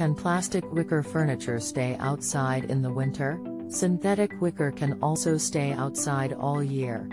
Can plastic wicker furniture stay outside in the winter? Synthetic wicker can also stay outside all year.